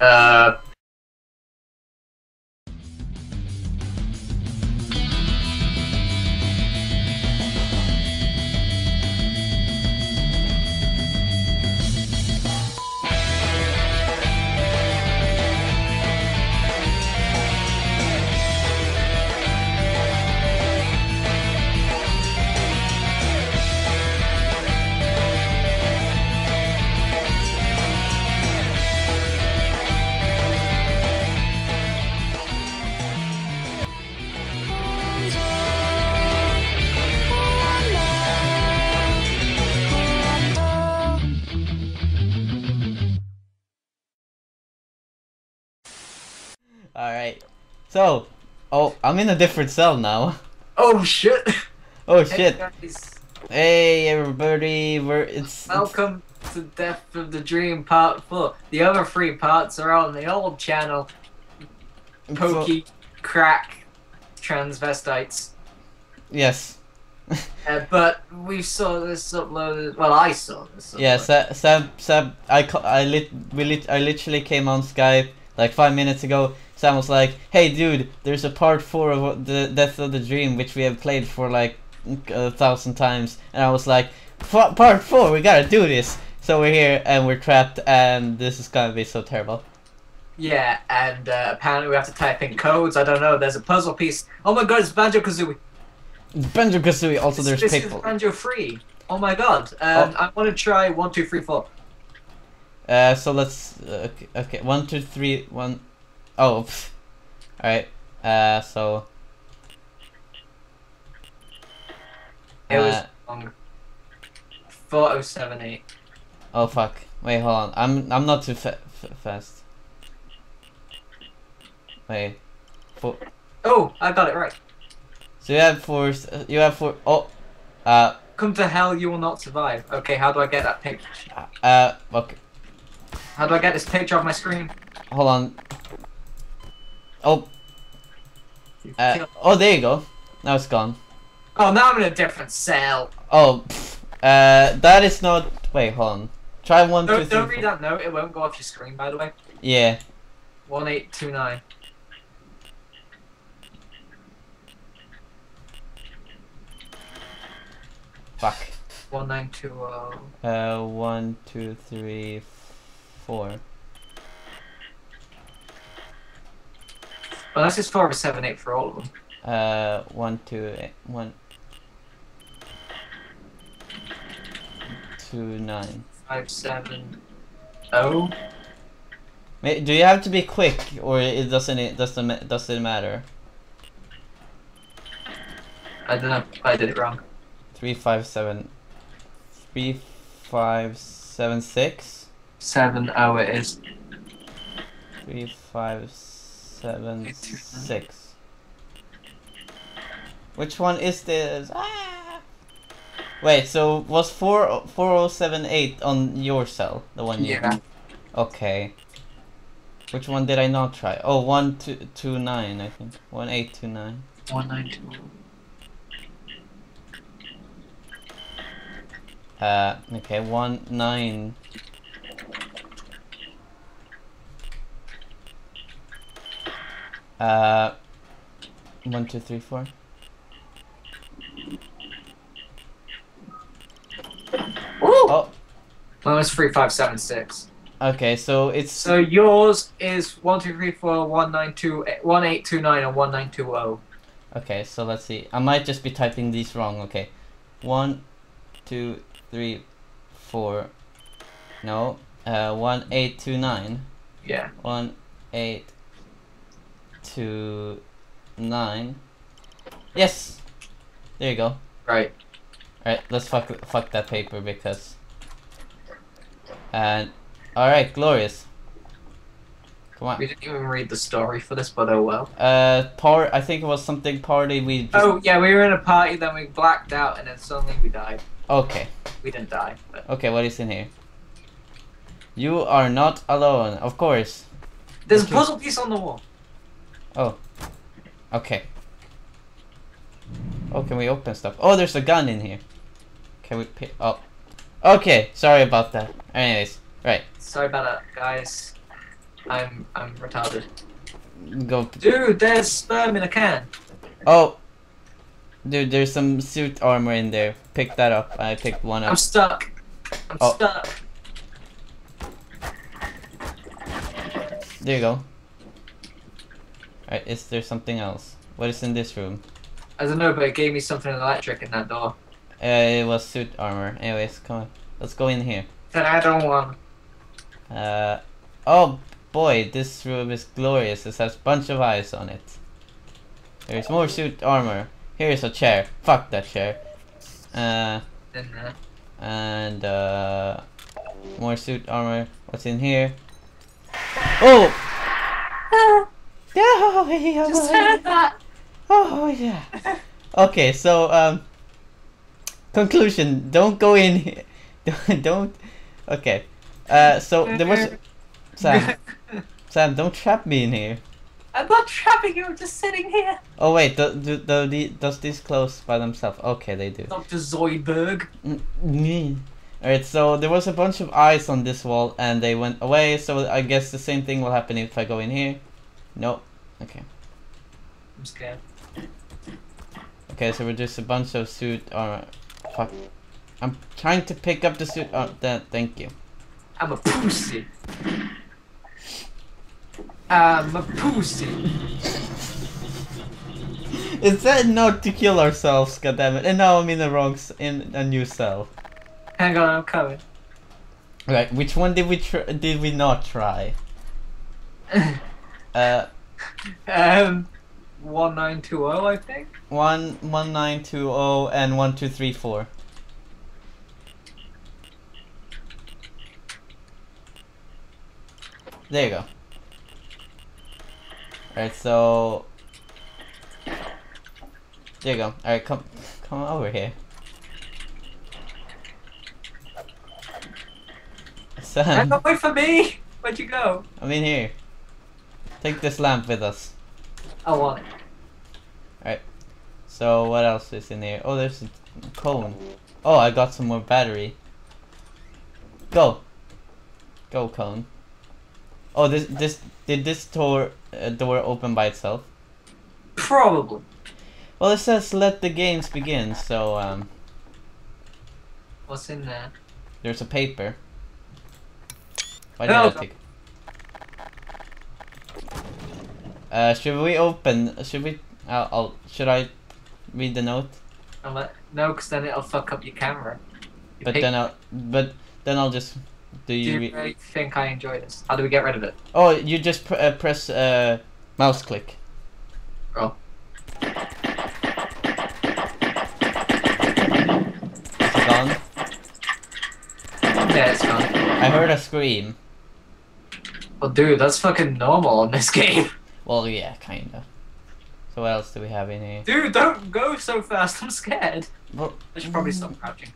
Uh, So, oh, I'm in a different cell now. oh shit! Oh Hey, shit. guys, Hey everybody, we're it's, it's welcome to Death of the Dream Part 4. The other three parts are on the old channel, Pokey Crack Transvestites. yes. Uh, but we saw this uploaded. Well, I saw this. Yeah, uploaded. Sab, Sab, Sab I, I lit, we lit, I literally came on Skype like five minutes ago. Sam was like, "Hey, dude, there's a part four of the Death of the Dream which we have played for like a thousand times," and I was like, "Part four, we gotta do this." So we're here and we're trapped, and this is gonna be so terrible. Yeah, and uh, apparently we have to type in codes. I don't know. There's a puzzle piece. Oh my god, it's Banjo Kazooie. Banjo Kazooie. Also, there's this is people. Banjo Free. Oh my god. Um, I want to try one, two, three, four. Uh, so let's uh, okay, okay, one, two, three, one. Oh, pff. all right. Uh, so. It was Uh, wrong. Four oh seven eight. oh fuck! Wait, hold on. I'm I'm not too fa- f- fast. Wait. Four. Oh, I got it right. So you have four. You have four. Oh. Uh. Come to hell, you will not survive. Okay, how do I get that picture? Uh. Okay. How do I get this picture off my screen? Hold on. Oh. Uh. Oh, there you go. Now it's gone. Oh, now I'm in a different cell. Oh. Uh. That is not. Wait. Hold on. Try one, Don't, three, don't read that note. It won't go off your screen, by the way. Yeah. One eight two nine. Fuck. One nine two oh. Uh, one, two, three, four. Well, that's just four of seven eight for all of them. Uh, one, two, eight, one, two, nine. Five seven oh. Do you have to be quick, or it doesn't? It doesn't. Doesn't matter. I don't know. I did it wrong. Three, five, seven. Three, five, seven, six. Seven oh it is. Three, five, seven, Nine. six. Which one is this? Ah! Wait, so was four four oh seven eight on your cell? The one you Yeah. Okay. Which one did I not try? Oh, one two two nine, I think. One eight two nine. One nine two. Uh, okay, one nine. Uh, one two three four. Ooh. Oh, Mine was three five seven six. okay. So it's So yours is one two three four one nine two one eight two nine and one nine two oh. okay. So let's see. I might just be typing these wrong. Okay, one, two, three, four. No. Uh, one eight two nine. Yeah. One eight two nine. Yes. There you go. Right. Alright, let's fuck fuck that paper because. And alright, glorious. Come on. We didn't even read the story for this, but oh well. Uh, part. I think it was something party. We. Just, Oh yeah, we were in a party, then we blacked out, and then suddenly we died. Okay. We didn't die, but Okay. What is in here? You are not alone. Of course. there's a puzzle piece on the wall. Oh. Okay. Oh, can we open stuff? Oh, there's a gun in here. Can we pick? Oh. Okay. Sorry about that. Anyways, right. Sorry about that, guys. I'm I'm retarded. Go. Dude, there's sperm in a can. Oh, dude, there's some suit armor in there. Pick that up. I picked one up. I'm stuck. I'm Oh. stuck. There you go. Alright, is there something else? What is in this room? I don't know, but it gave me something electric in that door. Uh, it was suit armor. Anyways, come on. Let's go in here. That I don't want. Uh, oh boy, this room is glorious. It has a bunch of eyes on it. There's more suit armor. Here's a chair. Fuck that chair. Uh, In there. and uh, more suit armor. What's in here? Oh! Yeah, yeah, Just heard that. Oh yeah. Okay, so um, conclusion: Don't go in. here. Don't. don't okay. Uh, so there was Sam. Sam, don't trap me in here. I'm not trapping you. I'm just sitting here. Oh wait, do, do, do, the, does this close by themselves? Okay, they do. Dr. Zoidberg. Alright, so there was a bunch of eyes on this wall and they went away, so I guess the same thing will happen if I go in here. Nope. Okay. I'm scared. Okay, so we're just a bunch of suit armor. Fuck. I'm trying to pick up the suit. Oh, that. Thank you. I'm a pussy. I'm a pussy. Is that not to kill ourselves? Goddammit! Eh, and now I'm in the wrong, s- in a new cell. Hang on, I'm coming. Right, which one did we tr- did we not try? Uh, um, 1920, I think. one one nine two zero and one two three four. There you go. Alright, so there you go. Alright, come come over here. Hang Sam, on, wait for me. Where'd you go? I'm in here. Take this lamp with us. I want it. Alright. So what else is in here? Oh, there's a cone. Oh, I got some more battery. Go. Go cone. Oh, this this did this door uh, door open by itself? Probably. Well, it says let the games begin. So um, What's in there? there's a paper. Why did No. I take? Uh, should we open? Should we? I'll, I'll. Should I read the note? Like, no, because then it'll fuck up your camera. Your But then I'll. But then I'll just. Do Do you? you re- really think I enjoy this? How do we get rid of it? Oh, you just pr- uh, press uh, mouse click. Oh. Is it gone? Yeah, it's gone. I heard a scream. Well, dude, that's fucking normal in this game. Well, yeah, kinda. So what else do we have in here? Dude, don't go so fast. I'm scared. Well, I should probably stop crouching.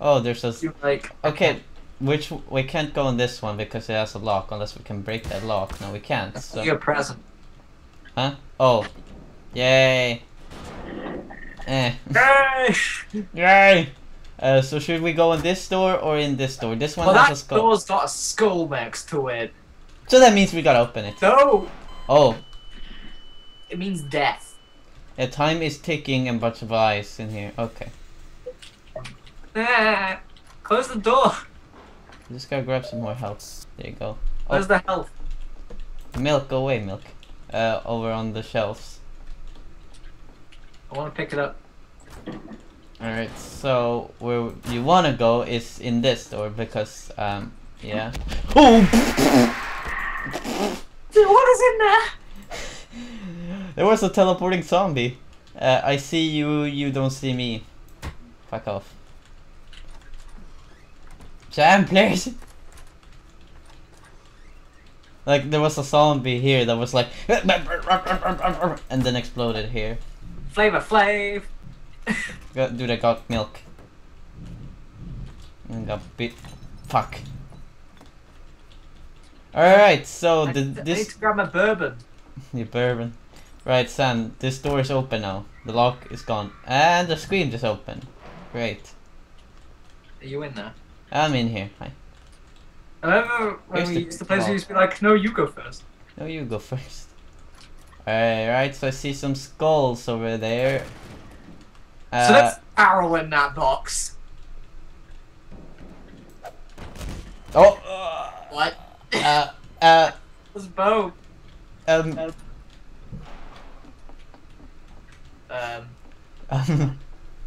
oh, there's a... You're like, Okay, which we can't go on this one because it has a lock unless we can break that lock. No, we can't. So. You're present. Huh? Oh, yay! Eh. Hey! Yay! Uh, so should we go in this door or in this door? This one well, has a skull. Well, that door's got a skull next to it. So that means we gotta open it. No! Oh, It means death. a time is ticking and bunch of eyes in here. Okay. Ah, Close the door. Just gotta grab some more health. There you go. Where's the health? Milk, go away, milk. Uh, over on the shelves. I want to pick it up. Alright, so where you wanna go is in this door because, um, yeah. Oh! Dude, what is in there? There was a teleporting zombie. Uh, I see you, you don't see me. Fuck off. Sam, please! Like, there was a zombie here that was like, and then exploded here. Flavor Flav. Dude, I got milk. And got bit. Fuck. Alright, so I, the, I need this. to grab my bourbon. The bourbon. Right, Sam, this door is open now. The lock is gone. And the screen just opened. Great. Are you in there? I'm in here. Hi. I remember when Here's we the used to play, we used to be like, no, you go first. No, you go first. Alright, so I see some skulls over there. Uh, so let's arrow in that box. oh! What? Uh, uh, Let's bow. um, Um, um,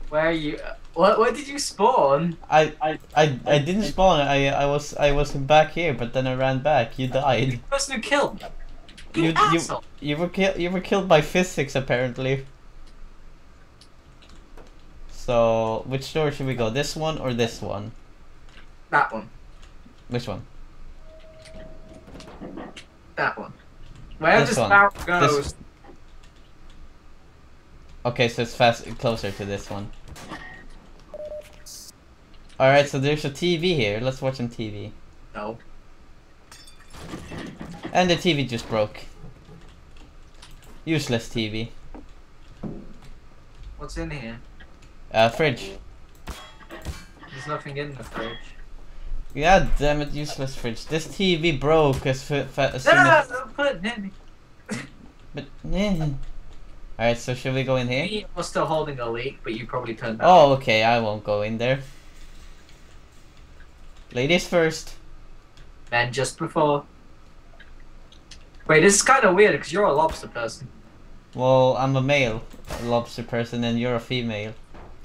where are you? What? Where did you spawn? I, I, I, I didn't spawn. I, I was, I was back here, but then I ran back. You died. The person who killed. You, You, you, you were killed. You were killed by physics, apparently. So, which door should we go? This one or this one? That one. Which one? That one. Wherever This this, one. This- goes. Okay, so it's fast, closer to this one. All right, so there's a TV here. Let's watch some TV. No. And the TV just broke. Useless TV. What's in here? Uh, fridge. There's nothing in the fridge. God damn it, useless fridge. This TV broke as, as soon No, as. don't put it me. But, eh. Alright, so should we go in here? Me, was still holding a leak, but you probably turned that. Oh, okay, I won't go in there. Ladies first. And just before. Wait, this is kind of weird because you're a lobster person. Well, I'm a male lobster person and you're a female.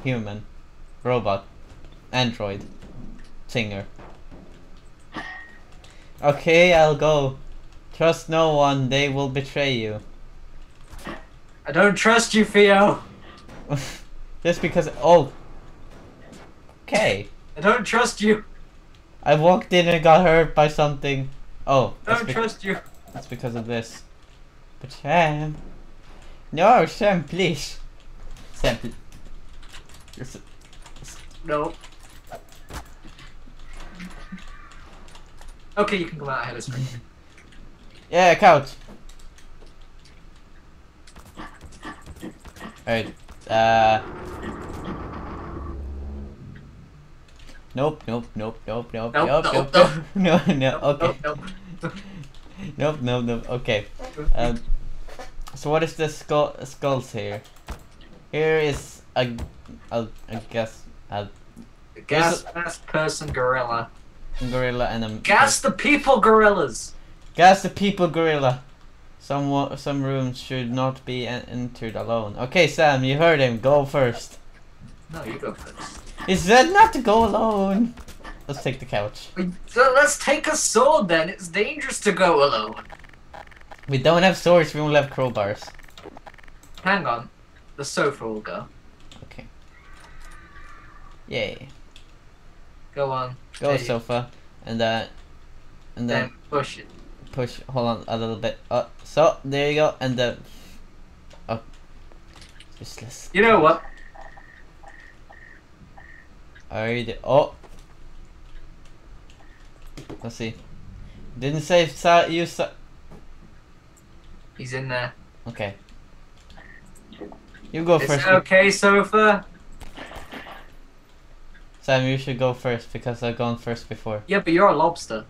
Human. Robot. Android. Singer. Okay, I'll go. Trust no one, they will betray you. I don't trust you, Theo. Just because. Oh! Okay. I don't trust you. I walked in and got hurt by something. Oh, I don't trust you. that's because of this. But Sam. No, Sam, please. Sam, pl- You're uh, No. Okay, you can come out ahead of me. Yeah, couch. Alright. Uh. Nope, nope, nope, nope, nope, Nope, nope, nope, nope, nope. no, no, okay. Nope, nope. Nope, nope, nope, okay. Um, so what is the skull skulls here? Here is a, a, I guess a Gas mask person gorilla. gorilla and a Gas the people gorillas. gas the people gorilla. Some some rooms should not be en- entered alone. Okay, Sam, you heard him. Go first. No, you go first. He said not to go alone. Let's take the couch. So let's take a sword then. It's dangerous to go alone. We don't have swords. We only have crowbars. Hang on. The sofa will go. Okay. Yay. Go on. Go sofa, and then and then Then push it. Push. Hold on a little bit. Uh, so there you go, and then. Oh. Useless. You know what? Are you the- Oh. Let's see. Didn't say sa- you sa- He's in there. Okay. You go It's first. okay, sofa. Sam, you should go first because I've gone first before. Yeah, but you're a lobster.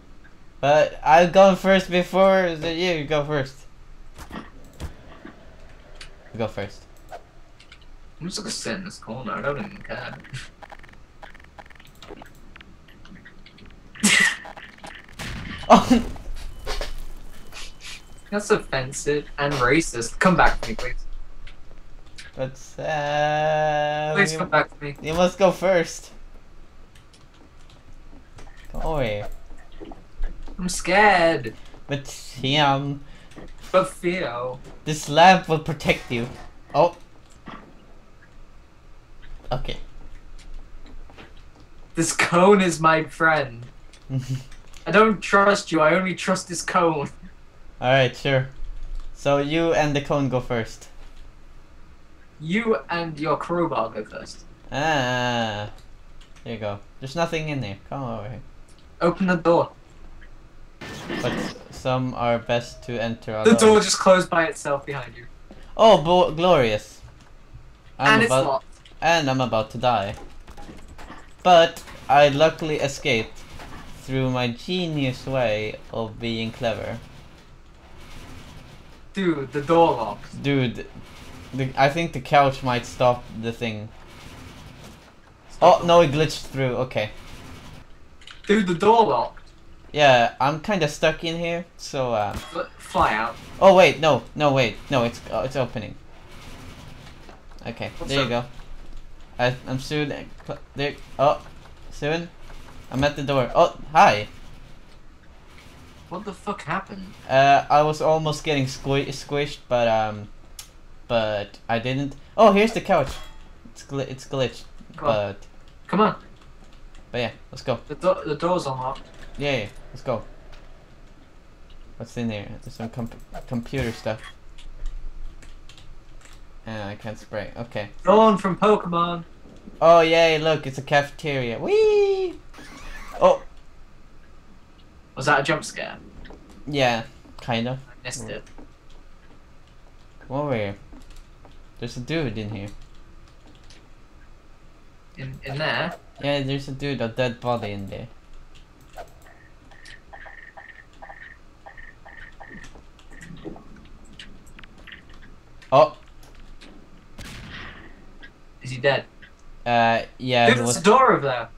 But I've gone first before. You, you go first. You go first. I'm just gonna sit in this corner. I don't even care. Oh. That's offensive and racist. Come back to me, please. But Sam, Please you, come back to me. you must go first. Go away. I'm scared. But Sam, But Theo. this lamp will protect you. Oh. Okay. This cone is my friend. I don't trust you. I only trust this cone. Alright, sure. So you and the cone go first. You and your crowbar go first. Ah. There you go. There's nothing in there. Come over here. Open the door. But some are best to enter alone. The door just closed by itself behind you. Oh, bo- glorious. I'm and it's locked. and I'm about to die. But I luckily escaped through my genius way of being clever. Dude, the door locked. Dude, the, I think the couch might stop the thing. Oh, no, it glitched through. Okay. Dude, the door locked. Yeah, I'm kind of stuck in here, so, uh... Fl- Fly out. Oh, wait, no, no, wait. No, it's oh, it's opening. Okay, What's there you go. I, I'm soon... There... Oh, soon? I'm at the door. Oh, hi! What the fuck happened? Uh, I was almost getting squi- squished, but, um... But I didn't. Oh, here's the couch. It's gl- it's glitched, Come on. but... Come on. But yeah, let's go. The, do- the door's unlocked. Yeah, yeah, let's go. What's in there? There's some comp computer stuff. And I can't spray. Okay. Dawn from Pokemon. Oh yay! Look, it's a cafeteria. Whee! Oh Was that a jump scare? yeah, kind of. I missed it. Come over here. There's a dude in here. In in there. Yeah, there's a dude, a dead body in there. Oh, Is he dead? uh, yeah, Dude, he there's was. a door over there.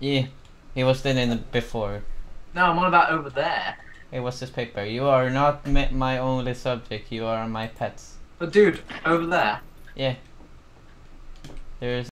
Yeah, he was then in the, before. No, I'm on about over there. Hey, what's this paper? You are not ma- my only subject. You are my pets. But dude, over there. Yeah. There's